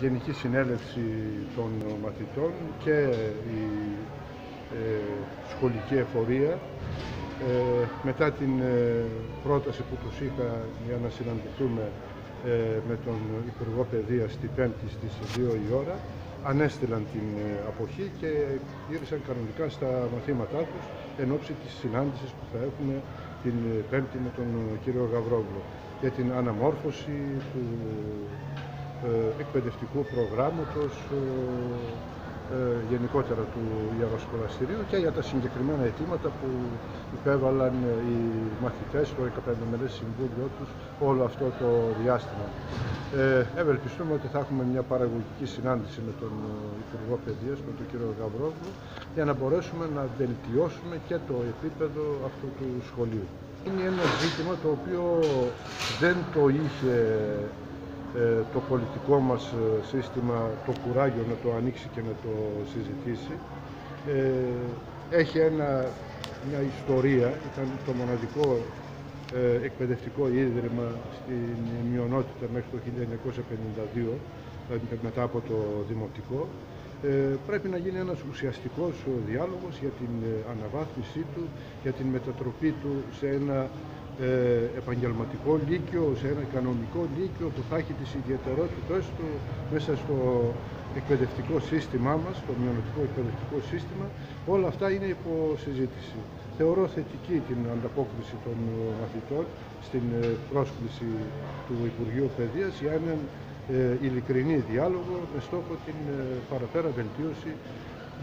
Γενική Συνέλευση των Μαθητών και η ε, σχολική εφορία ε, μετά την ε, πρόταση που τους είχα για να συναντηθούμε ε, με τον Υπουργό Παιδείας την Πέμπτη στις 2 η ώρα ανέστηλαν την αποχή και γύρισαν κανονικά στα μαθήματά τους εν ώψη της συνάντησης που θα έχουμε την Πέμπτη με τον κύριο Γαβρόγλου. Για την αναμόρφωση του εκπαιδευτικού προγράμματος ε, γενικότερα του Ιεροσχολαστηρίου και για τα συγκεκριμένα αιτήματα που υπέβαλαν οι μαθητές στο 15 συμβούλιο τους όλο αυτό το διάστημα. Ε, ευελπιστούμε ότι θα έχουμε μια παραγωγική συνάντηση με τον Υπουργό Παιδείας, με τον κύριο Γαβρόβλου, για να μπορέσουμε να βελτιώσουμε και το επίπεδο αυτού του σχολείου. Είναι ένα ζήτημα το οποίο δεν το είχε ε, το πολιτικό μας ε, σύστημα το κουράγιο να το ανοίξει και να το συζητήσει. Ε, έχει ένα, μια ιστορία, ήταν το μοναδικό εκπαιδευτικό ίδρυμα στην μειονότητα μέχρι το 1952, δηλαδή μετά από το Δημοτικό. Πρέπει να γίνει ένας ουσιαστικός διάλογος για την αναβάθμισή του, για την μετατροπή του σε ένα ε, επαγγελματικό λύκειο, σε ένα κανονικό λύκειο που θα έχει τις ιδιαιτερότητες του μέσα στο εκπαιδευτικό σύστημά μας, το μειονοτικό εκπαιδευτικό σύστημα, όλα αυτά είναι υπό συζήτηση. Θεωρώ θετική την ανταπόκριση των μαθητών στην ε, πρόσκληση του Υπουργείου Παιδείας για έναν ε, ειλικρινή διάλογο με στόχο την παραπέρα βελτίωση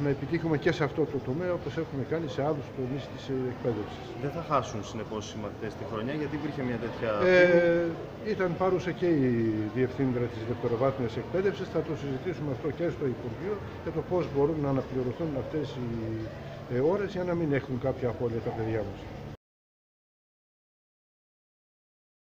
να επιτύχουμε και σε αυτό το τομέα όπως έχουμε κάνει σε άλλους τομείς της εκπαίδευσης. Δεν θα χάσουν συνεπώς οι μαθητές τη χρονιά γιατί υπήρχε μια τέτοια... Ε, ήταν παρούσα και η Διευθύντρια της Δευτεροβάθμιας Εκπαίδευσης. Θα το συζητήσουμε αυτό και στο Υπουργείο για το πώς μπορούν να αναπληρωθούν αυτές οι ε, ώρες για να μην έχουν κάποια απώλεια τα παιδιά μας.